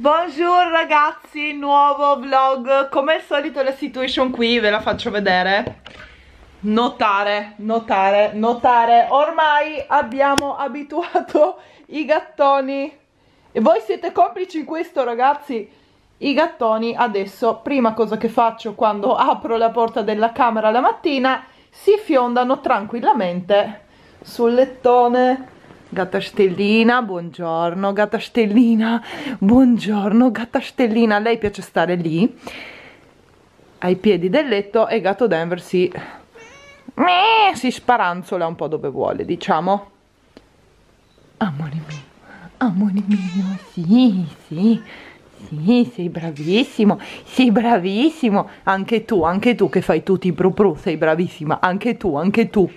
Buongiorno ragazzi, nuovo vlog, come al solito la situation qui, ve la faccio vedere. Notare, notare, notare, ormai abbiamo abituato i gattoni. E voi siete complici in questo ragazzi? I gattoni adesso, prima cosa che faccio quando apro la porta della camera la mattina Si fiondano tranquillamente sul lettone Gatta Stellina, buongiorno, gatta Stellina, buongiorno, gatta Stellina, lei piace stare lì, ai piedi del letto e gatto Denver si, si sparanzola un po' dove vuole, diciamo. Amore mio, amore mio, sì, sì, sì, sei bravissimo, sei bravissimo, anche tu, anche tu che fai tutti i pru pru, sei bravissima, anche tu, anche tu.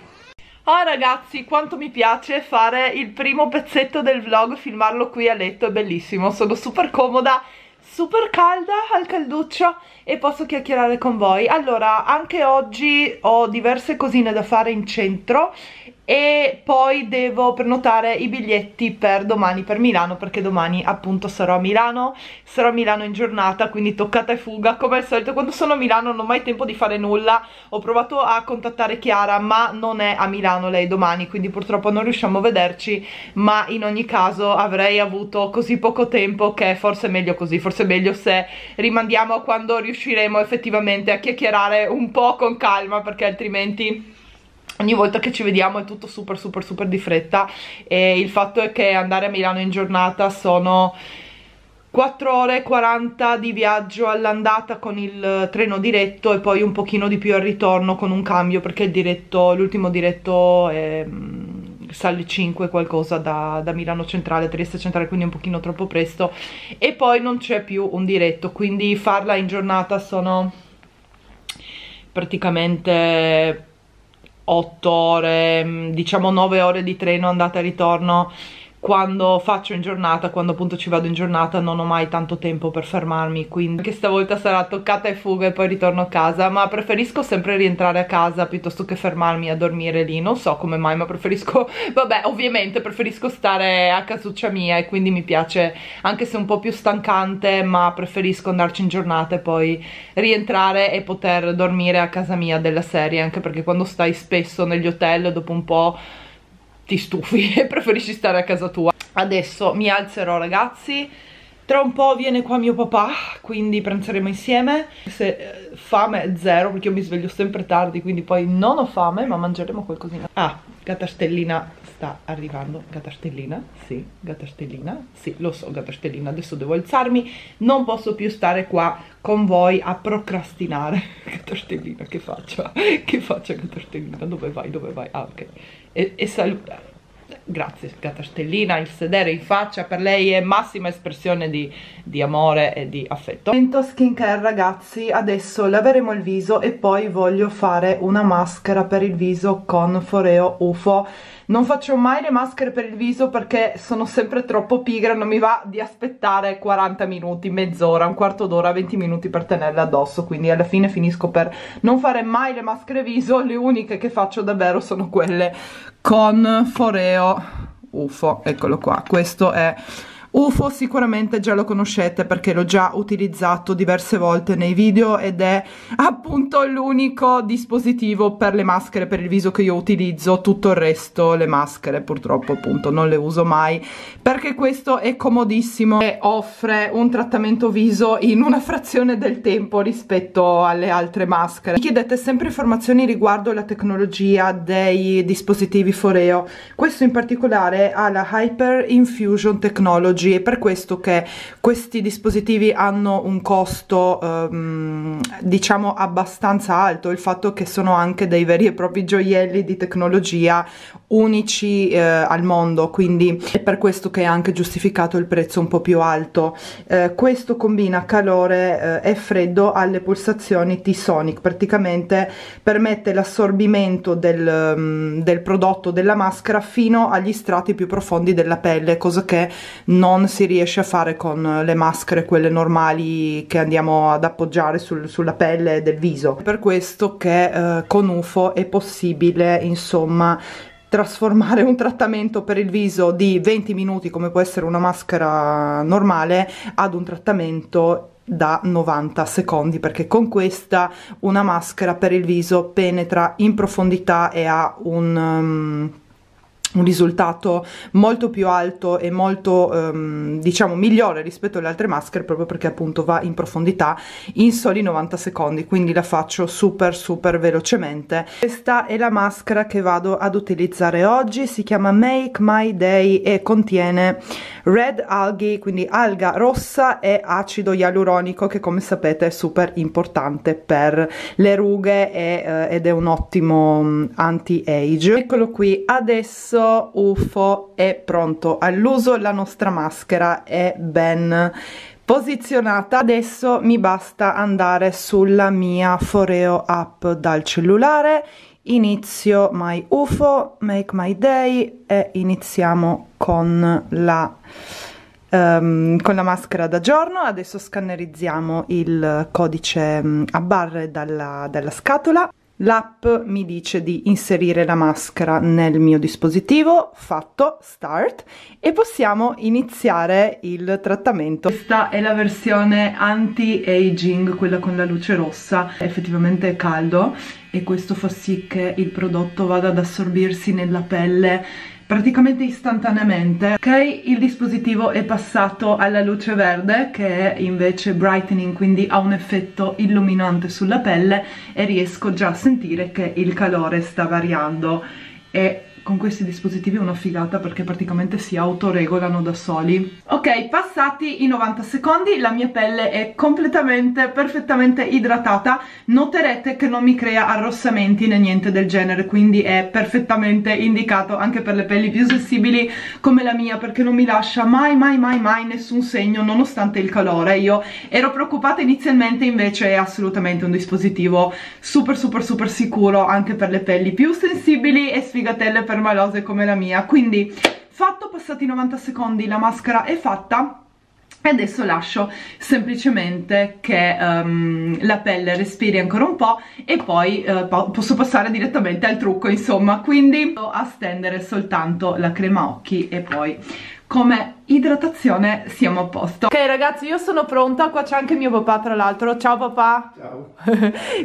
Oh ragazzi, quanto mi piace fare il primo pezzetto del vlog, filmarlo qui a letto, è bellissimo, sono super comoda, super calda al calduccio e posso chiacchierare con voi. Allora, anche oggi ho diverse cosine da fare in centro e poi devo prenotare i biglietti per domani per Milano perché domani appunto sarò a Milano. Sarò a Milano in giornata quindi toccata e fuga. Come al solito quando sono a Milano non ho mai tempo di fare nulla. Ho provato a contattare Chiara ma non è a Milano lei domani quindi purtroppo non riusciamo a vederci. Ma in ogni caso avrei avuto così poco tempo che forse è meglio così. Forse è meglio se rimandiamo a quando riusciremo effettivamente a chiacchierare un po' con calma perché altrimenti ogni volta che ci vediamo è tutto super super super di fretta e il fatto è che andare a Milano in giornata sono 4 ore e 40 di viaggio all'andata con il treno diretto e poi un pochino di più al ritorno con un cambio perché l'ultimo diretto è mm, sale 5 qualcosa da, da, Milano Centrale, Trieste Centrale, quindi un pochino troppo presto. E poi non c'è più un diretto, quindi farla in giornata sono praticamente 8 ore, mm, diciamo 9 ore di treno andata e ritorno quando faccio in giornata, quando appunto ci vado in giornata non ho mai tanto tempo per fermarmi quindi anche stavolta sarà toccata e fuga e poi ritorno a casa ma preferisco sempre rientrare a casa piuttosto che fermarmi a dormire lì non so come mai ma preferisco vabbè ovviamente preferisco stare a casuccia mia e quindi mi piace anche se un po' più stancante ma preferisco andarci in giornata e poi rientrare e poter dormire a casa mia della serie anche perché quando stai spesso negli hotel dopo un po' ti stufi e preferisci stare a casa tua adesso mi alzerò ragazzi tra un po' viene qua mio papà, quindi pranzeremo insieme. Se eh, fame zero, perché io mi sveglio sempre tardi, quindi poi non ho fame, ma mangeremo qualcosina. Ah, Gatta Stellina sta arrivando. Gatta Stellina? Sì, Gatta Stellina? Sì, lo so, Gatta Stellina. Adesso devo alzarmi. Non posso più stare qua con voi a procrastinare. Gatta Stellina, che faccia? Che faccia Gatta Stellina? Dove vai? Dove vai? Ah, ok e, e saluta grazie gatta stellina il sedere in faccia per lei è massima espressione di, di amore e di affetto. Momento skincare ragazzi adesso laveremo il viso e poi voglio fare una maschera per il viso con Foreo UFO non faccio mai le maschere per il viso perché sono sempre troppo pigra, non mi va di aspettare 40 minuti, mezz'ora, un quarto d'ora, 20 minuti per tenerle addosso, quindi alla fine finisco per non fare mai le maschere viso, le uniche che faccio davvero sono quelle con Foreo. UFO, eccolo qua, questo è UFO sicuramente già lo conoscete perché l'ho già utilizzato diverse volte nei video ed è appunto l'unico dispositivo per le maschere per il viso che io utilizzo, tutto il resto le maschere purtroppo appunto non le uso mai perché questo è comodissimo e offre un trattamento viso in una frazione del tempo rispetto alle altre maschere. Mi chiedete sempre informazioni riguardo la tecnologia dei dispositivi Foreo, questo in particolare ha la Hyper Infusion Technology oggi è per questo che questi dispositivi hanno un costo ehm, diciamo abbastanza alto il fatto che sono anche dei veri e propri gioielli di tecnologia unici eh, al mondo quindi è per questo che è anche giustificato il prezzo un po' più alto. Eh, questo combina calore eh, e freddo alle pulsazioni T-Sonic. Praticamente permette l'assorbimento del, um, del prodotto della maschera fino agli strati più profondi della pelle cosa che non non si riesce a fare con le maschere, quelle normali che andiamo ad appoggiare sul, sulla pelle del viso. Per questo che eh, con UFO è possibile, insomma, trasformare un trattamento per il viso di 20 minuti come può essere una maschera normale ad un trattamento da 90 secondi perché con questa una maschera per il viso penetra in profondità e ha un um, un risultato molto più alto e molto um, diciamo migliore rispetto alle altre maschere proprio perché appunto va in profondità in soli 90 secondi. Quindi la faccio super super velocemente. Questa è la maschera che vado ad utilizzare oggi. Si chiama Make My Day e contiene red algae quindi alga rossa e acido ialuronico che come sapete è super importante per le rughe e, eh, ed è un ottimo um, anti-age. Eccolo qui adesso UFO è pronto. All'uso, la nostra maschera è ben posizionata. Adesso mi basta andare sulla mia Foreo app dal cellulare. Inizio my UFO make my day e iniziamo con la um, con la maschera da giorno. Adesso scannerizziamo il codice um, a barre dalla, dalla scatola L'app mi dice di inserire la maschera nel mio dispositivo, fatto, start, e possiamo iniziare il trattamento. Questa è la versione anti-aging, quella con la luce rossa, effettivamente è caldo e questo fa sì che il prodotto vada ad assorbirsi nella pelle praticamente istantaneamente. Ok il dispositivo è passato alla luce verde che è invece brightening quindi ha un effetto illuminante sulla pelle e riesco già a sentire che il calore sta variando. E con questi dispositivi è una figata perché praticamente si autoregolano da soli. Ok passati i 90 secondi la mia pelle è completamente perfettamente idratata. Noterete che non mi crea arrossamenti né niente del genere quindi è perfettamente indicato anche per le pelli più sensibili come la mia perché non mi lascia mai mai mai mai nessun segno nonostante il calore. Io ero preoccupata inizialmente invece è assolutamente un dispositivo super super super sicuro anche per le pelli più sensibili e sfigatelle per permalose come la mia. Quindi fatto passati 90 secondi la maschera è fatta. E adesso lascio semplicemente che um, la pelle respiri ancora un po' e poi uh, posso passare direttamente al trucco insomma. Quindi a stendere soltanto la crema occhi e poi come idratazione siamo a posto. Ok ragazzi io sono pronta. Qua c'è anche mio papà tra l'altro. Ciao papà. Ciao.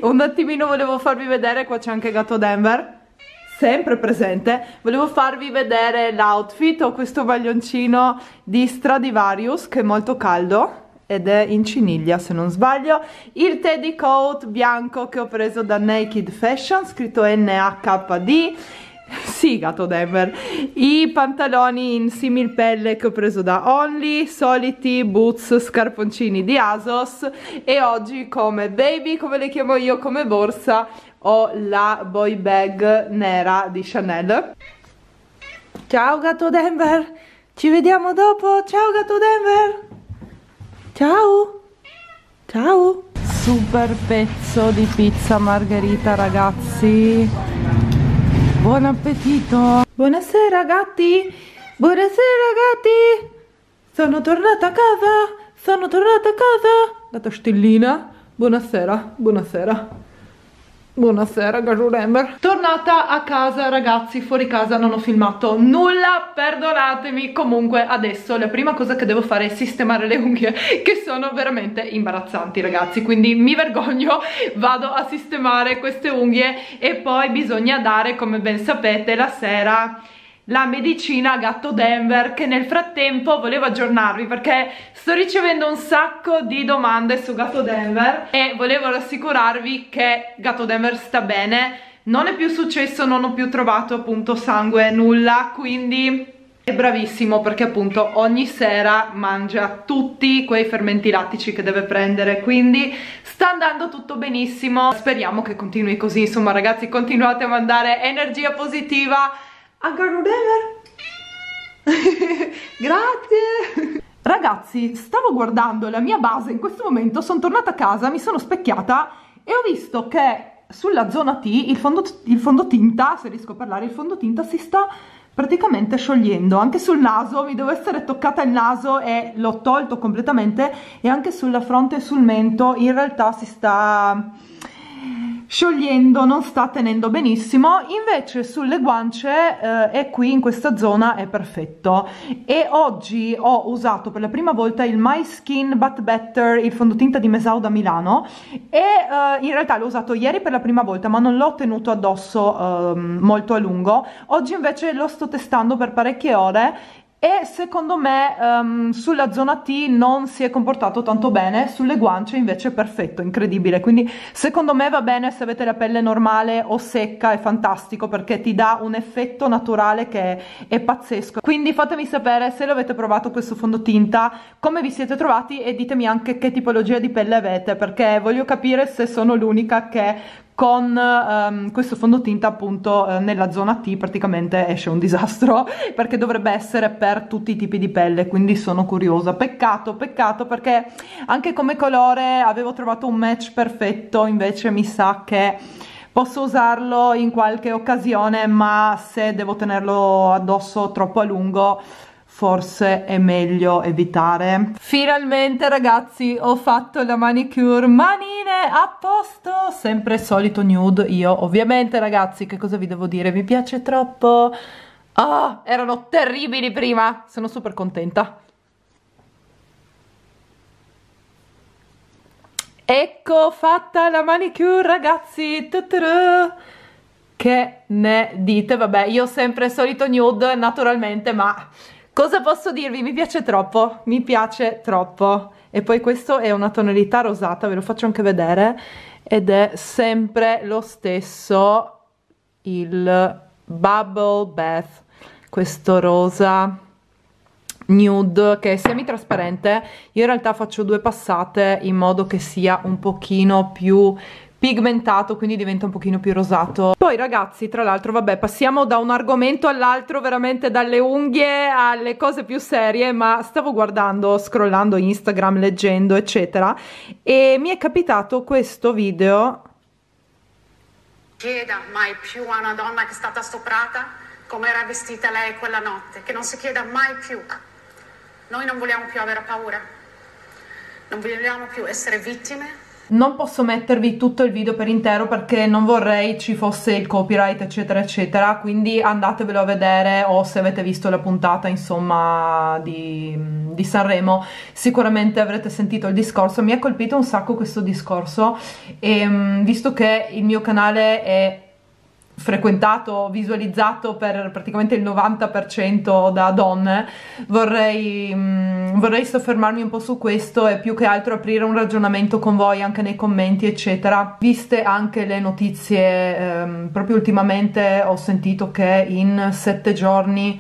Un attimino volevo farvi vedere qua c'è anche gatto Denver sempre presente volevo farvi vedere l'outfit. Ho questo maglioncino di Stradivarius che è molto caldo ed è in ciniglia se non sbaglio. Il teddy coat bianco che ho preso da Naked Fashion scritto NHD sì, gatto Denver. I pantaloni in simil pelle che ho preso da Only, soliti boots, scarponcini di Asos. E oggi come baby, come le chiamo io, come borsa, ho la boy bag nera di Chanel. Ciao gatto Denver. Ci vediamo dopo. Ciao gatto Denver. Ciao. Ciao. Super pezzo di pizza margherita ragazzi buon appetito. Buonasera gatti. Buonasera gatti. Sono tornata a casa. Sono tornata a casa. Data stellina buonasera buonasera Buonasera Gaju Rember. Tornata a casa ragazzi, fuori casa non ho filmato nulla, perdonatemi. Comunque adesso la prima cosa che devo fare è sistemare le unghie Che sono veramente imbarazzanti ragazzi. Quindi mi vergogno, vado a sistemare queste unghie E poi bisogna dare, come ben sapete, la sera la medicina Gatto Denver che nel frattempo volevo aggiornarvi perché sto ricevendo un sacco di domande su Gatto Denver e volevo rassicurarvi che Gatto Denver sta bene. Non è più successo, non ho più trovato appunto sangue, nulla quindi è bravissimo perché appunto ogni sera mangia tutti quei fermenti lattici che deve prendere quindi sta andando tutto benissimo. Speriamo che continui così. Insomma ragazzi continuate a mandare energia positiva a Garudever grazie. Ragazzi stavo guardando la mia base in questo momento sono tornata a casa mi sono specchiata e ho visto che sulla zona T il, fondo, il fondotinta se riesco a parlare il fondotinta si sta praticamente sciogliendo. Anche sul naso mi devo essere toccata il naso e l'ho tolto completamente e anche sulla fronte e sul mento in realtà si sta sciogliendo non sta tenendo benissimo invece sulle guance eh, e qui in questa zona è perfetto. E oggi ho usato per la prima volta il My Skin But Better il fondotinta di Mesau da Milano e eh, in realtà l'ho usato ieri per la prima volta ma non l'ho tenuto addosso eh, molto a lungo. Oggi invece lo sto testando per parecchie ore e secondo me um, sulla zona T non si è comportato tanto bene, sulle guance invece è perfetto, incredibile, quindi secondo me va bene se avete la pelle normale o secca, è fantastico perché ti dà un effetto naturale che è pazzesco, quindi fatemi sapere se l'avete provato questo fondotinta, come vi siete trovati e ditemi anche che tipologia di pelle avete perché voglio capire se sono l'unica che con um, questo fondotinta appunto eh, nella zona T praticamente esce un disastro perché dovrebbe essere per tutti i tipi di pelle quindi sono curiosa. Peccato peccato perché anche come colore avevo trovato un match perfetto invece mi sa che posso usarlo in qualche occasione ma se devo tenerlo addosso troppo a lungo forse è meglio evitare. Finalmente ragazzi ho fatto la manicure, manine a posto, sempre solito nude io ovviamente ragazzi che cosa vi devo dire, mi piace troppo, oh, erano terribili prima, sono super contenta. Ecco fatta la manicure ragazzi, Tuturu. che ne dite? Vabbè io sempre solito nude naturalmente ma Cosa posso dirvi? Mi piace troppo, mi piace troppo. E poi questo è una tonalità rosata, ve lo faccio anche vedere, ed è sempre lo stesso il Bubble Bath, questo rosa nude che è semi trasparente io in realtà faccio due passate in modo che sia un pochino più pigmentato quindi diventa un pochino più rosato. Poi ragazzi tra l'altro vabbè passiamo da un argomento all'altro veramente dalle unghie alle cose più serie ma stavo guardando scrollando Instagram leggendo eccetera e mi è capitato questo video. Chieda mai più a una donna che è stata stuprata? Come era vestita lei quella notte? Che non si chieda mai più. Noi non vogliamo più avere paura. Non vogliamo più essere vittime non posso mettervi tutto il video per intero perché non vorrei ci fosse il copyright eccetera eccetera. Quindi andatevelo a vedere o se avete visto la puntata insomma di, di Sanremo sicuramente avrete sentito il discorso. Mi ha colpito un sacco questo discorso. E mm, visto che il mio canale è frequentato, visualizzato per praticamente il 90% da donne, vorrei, mh, mm, vorrei soffermarmi un po' su questo e più che altro aprire un ragionamento con voi anche nei commenti eccetera. Viste anche le notizie, ehm, proprio ultimamente ho sentito che in sette giorni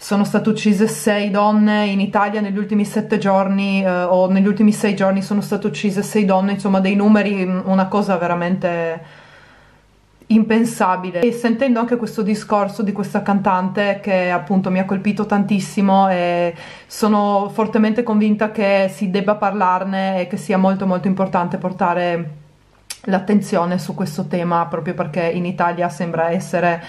sono state uccise sei donne. In Italia negli ultimi sette giorni eh, o negli ultimi sei giorni sono state uccise sei donne, insomma dei numeri, una cosa veramente impensabile. E sentendo anche questo discorso di questa cantante che appunto mi ha colpito tantissimo e sono fortemente convinta che si debba parlarne e che sia molto molto importante portare l'attenzione su questo tema proprio perché in Italia sembra essere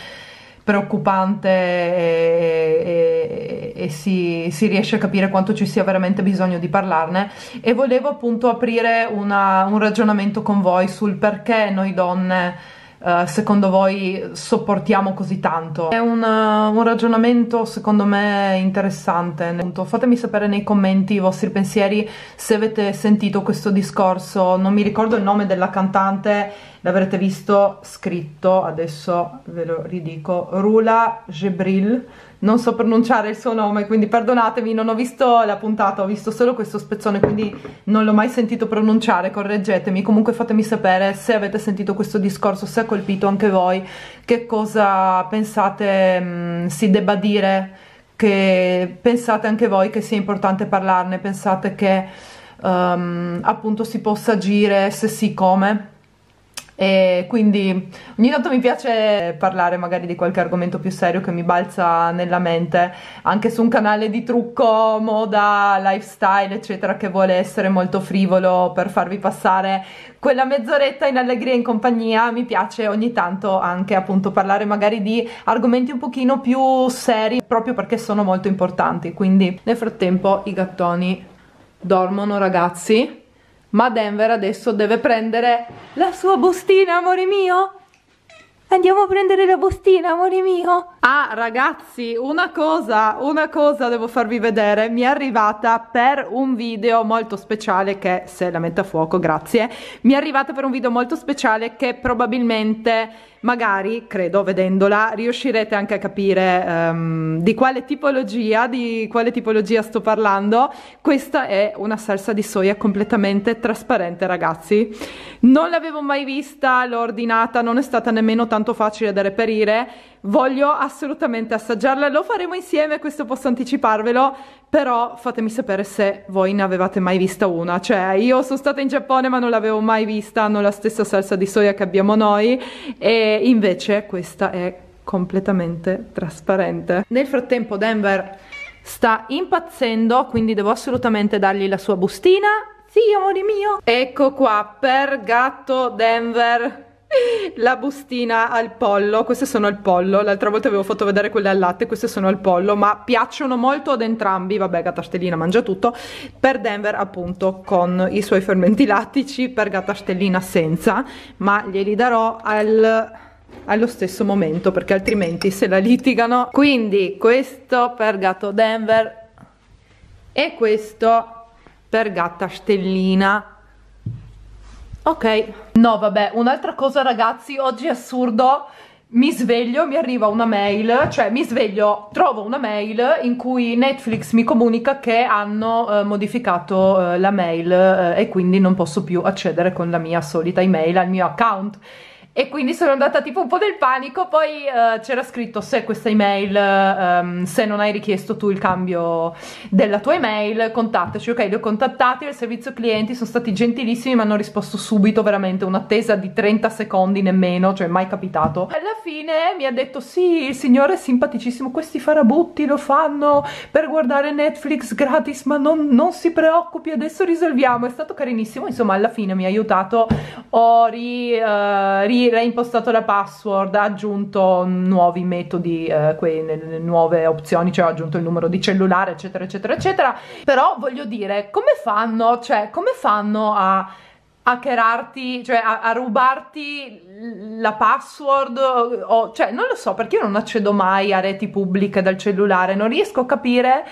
preoccupante e, e, e si, si, riesce a capire quanto ci sia veramente bisogno di parlarne. E volevo appunto aprire una, un ragionamento con voi sul perché noi donne Uh, secondo voi sopportiamo così tanto? È un, uh, un ragionamento secondo me interessante. Fatemi sapere nei commenti i vostri pensieri se avete sentito questo discorso. Non mi ricordo il nome della cantante, l'avrete visto scritto, adesso ve lo ridico, Rula Gebril non so pronunciare il suo nome, quindi perdonatemi, non ho visto la puntata, ho visto solo questo spezzone, quindi non l'ho mai sentito pronunciare, correggetemi, comunque fatemi sapere se avete sentito questo discorso, se ha colpito anche voi, che cosa pensate mh, mm, si debba dire, che pensate anche voi che sia importante parlarne, pensate che um, appunto si possa agire, se sì come e quindi ogni tanto mi piace parlare magari di qualche argomento più serio che mi balza nella mente anche su un canale di trucco, moda, lifestyle eccetera che vuole essere molto frivolo per farvi passare quella mezz'oretta in allegria e in compagnia. Mi piace ogni tanto anche appunto parlare magari di argomenti un pochino più seri proprio perché sono molto importanti. Quindi nel frattempo i gattoni dormono ragazzi ma Denver adesso deve prendere la sua bustina, amore mio. Andiamo a prendere la bustina, amore mio. Ah, ragazzi, una cosa, una cosa devo farvi vedere. Mi è arrivata per un video molto speciale che, se la mette a fuoco, grazie. Mi è arrivata per un video molto speciale che probabilmente magari, credo, vedendola, riuscirete anche a capire um, di quale tipologia, di quale tipologia sto parlando. Questa è una salsa di soia completamente trasparente, ragazzi. Non l'avevo mai vista, l'ho ordinata, non è stata nemmeno tanto facile da reperire. Voglio assolutamente assaggiarla, lo faremo insieme, questo posso anticiparvelo, però fatemi sapere se voi ne avevate mai vista una. Cioè, io sono stata in Giappone ma non l'avevo mai vista, hanno la stessa salsa di soia che abbiamo noi e invece questa è completamente trasparente. Nel frattempo Denver sta impazzendo, quindi devo assolutamente dargli la sua bustina. Sì, amore mio. Ecco qua, per gatto Denver la bustina al pollo, queste sono al pollo, l'altra volta avevo fatto vedere quelle al latte, queste sono al pollo, ma piacciono molto ad entrambi, vabbè Gatta Stellina mangia tutto, per Denver appunto con i suoi fermenti lattici, per Gatta Stellina senza, ma glieli darò al allo stesso momento perché altrimenti se la litigano. Quindi questo per gatto Denver e questo per gatta stellina ok. No vabbè un'altra cosa ragazzi oggi è assurdo. Mi sveglio, mi arriva una mail, cioè mi sveglio, trovo una mail in cui Netflix mi comunica che hanno eh, modificato eh, la mail eh, e quindi non posso più accedere con la mia solita email al mio account e quindi sono andata tipo un po' nel panico, poi uh, c'era scritto se questa email, um, se non hai richiesto tu il cambio della tua email, contattaci, ok, li ho contattati al servizio clienti, sono stati gentilissimi, mi hanno risposto subito, veramente un'attesa di 30 secondi nemmeno, cioè mai capitato. Alla fine mi ha detto sì, il signore è simpaticissimo, questi farabutti lo fanno per guardare Netflix gratis, ma non, non si preoccupi, adesso risolviamo, è stato carinissimo, insomma alla fine mi ha aiutato, ho ri, uh, ri reimpostato la password, ha aggiunto nuovi metodi, eh, quelle nuove opzioni, cioè ho aggiunto il numero di cellulare, eccetera, eccetera, eccetera. Però voglio dire, come fanno, cioè, come fanno a hackerarti, cioè a, a, rubarti la password o, cioè non lo so perché io non accedo mai a reti pubbliche dal cellulare, non riesco a capire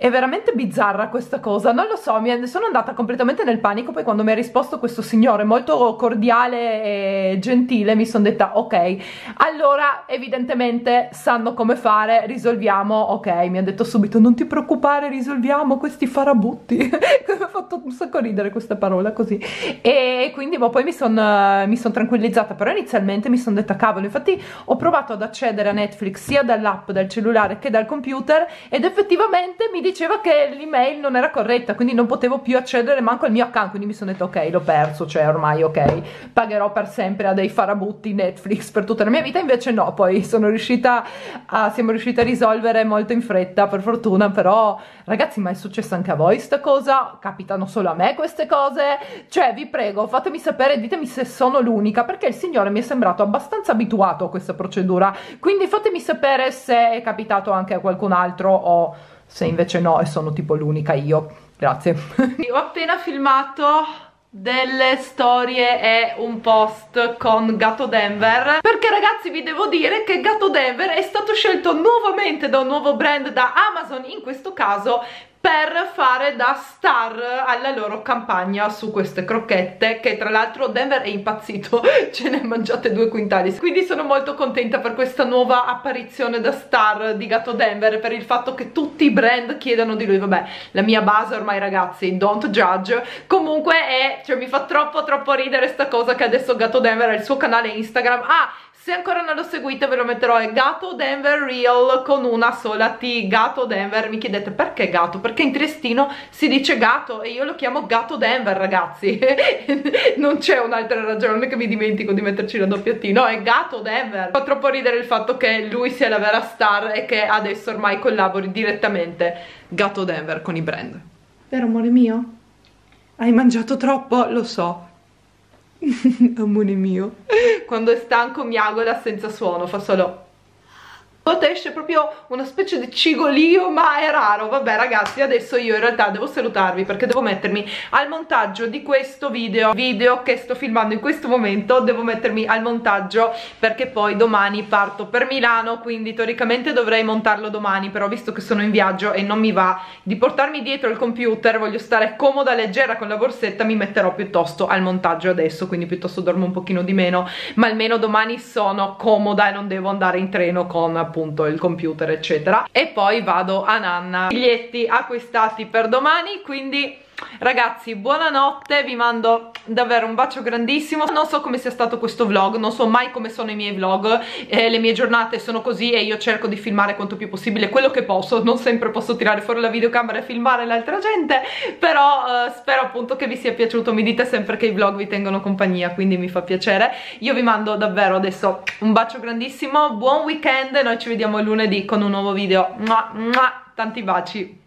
è veramente bizzarra questa cosa, non lo so, mi sono andata completamente nel panico, poi quando mi ha risposto questo signore molto cordiale e gentile mi sono detta ok, allora evidentemente sanno come fare, risolviamo, ok, mi ha detto subito non ti preoccupare, risolviamo questi farabutti, mi ha fatto un sacco ridere questa parola così, e quindi boh, poi mi sono son tranquillizzata, però inizialmente mi sono detta cavolo, infatti ho provato ad accedere a Netflix sia dall'app, dal cellulare che dal computer ed effettivamente mi diceva che l'email non era corretta, quindi non potevo più accedere manco al mio account, quindi mi sono detto ok, l'ho perso, cioè ormai ok, pagherò per sempre a dei farabutti Netflix per tutta la mia vita, invece no, poi sono riuscita a, siamo riusciti a risolvere molto in fretta, per fortuna, però ragazzi, ma è successo anche a voi sta cosa? Capitano solo a me queste cose? Cioè, vi prego, fatemi sapere, ditemi se sono l'unica, perché il signore mi è sembrato abbastanza abituato a questa procedura, quindi fatemi sapere se è capitato anche a qualcun altro o se invece no e sono tipo l'unica io grazie. Ho appena filmato delle storie e un post con Gatto Denver. Perché ragazzi vi devo dire che Gatto Denver è stato scelto nuovamente da un nuovo brand da Amazon in questo caso per fare da star alla loro campagna su queste crocchette che tra l'altro Denver è impazzito ce ne mangiate due quintali. Quindi sono molto contenta per questa nuova apparizione da star di Gatto Denver per il fatto che tutti i brand chiedano di lui. Vabbè la mia base ormai ragazzi don't judge. Comunque è cioè mi fa troppo troppo ridere sta cosa che adesso Gatto Denver ha il suo canale Instagram. Ah se ancora non lo seguite ve lo metterò è Gato Denver Real con una sola T. Gato Denver mi chiedete perché gato? perché in triestino si dice gato e io lo chiamo Gato Denver ragazzi. Non c'è un'altra ragione che mi dimentico di metterci la doppia T no è Gato Denver. Fa troppo ridere il fatto che lui sia la vera star e che adesso ormai collabori direttamente. Gato Denver con i brand. Vero amore mio? hai mangiato troppo? lo so amore mio. Quando è stanco miagola senza suono fa solo esce proprio una specie di cigolio ma è raro. Vabbè ragazzi adesso io in realtà devo salutarvi perché devo mettermi al montaggio di questo video. Video che sto filmando in questo momento devo mettermi al montaggio perché poi domani parto per Milano quindi teoricamente dovrei montarlo domani però visto che sono in viaggio e non mi va di portarmi dietro il computer voglio stare comoda leggera con la borsetta mi metterò piuttosto al montaggio adesso quindi piuttosto dormo un pochino di meno ma almeno domani sono comoda e non devo andare in treno con appunto appunto il computer eccetera. E poi vado a Nanna. Biglietti acquistati per domani quindi Ragazzi, buonanotte, vi mando davvero un bacio grandissimo. Non so come sia stato questo vlog, non so mai come sono i miei vlog eh, Le mie giornate sono così e io cerco di filmare quanto più possibile quello che posso. Non sempre posso tirare fuori la videocamera e filmare l'altra gente Però eh, spero appunto che vi sia piaciuto. Mi dite sempre che i vlog vi tengono compagnia, quindi mi fa piacere. Io vi mando davvero adesso un bacio grandissimo Buon weekend, noi ci vediamo lunedì con un nuovo video. Tanti baci